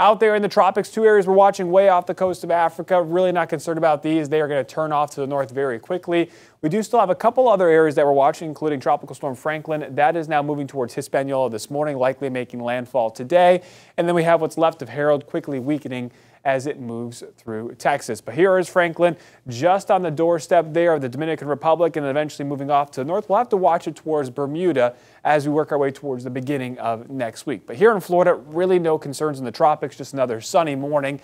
Out there in the tropics, two areas we're watching way off the coast of Africa. Really not concerned about these. They are going to turn off to the north very quickly. We do still have a couple other areas that we're watching, including Tropical Storm Franklin. That is now moving towards Hispaniola this morning, likely making landfall today. And then we have what's left of Harold quickly weakening as it moves through Texas. But here is Franklin just on the doorstep there of the Dominican Republic and eventually moving off to the north. We'll have to watch it towards Bermuda as we work our way towards the beginning of next week. But here in Florida, really no concerns in the tropics, just another sunny morning.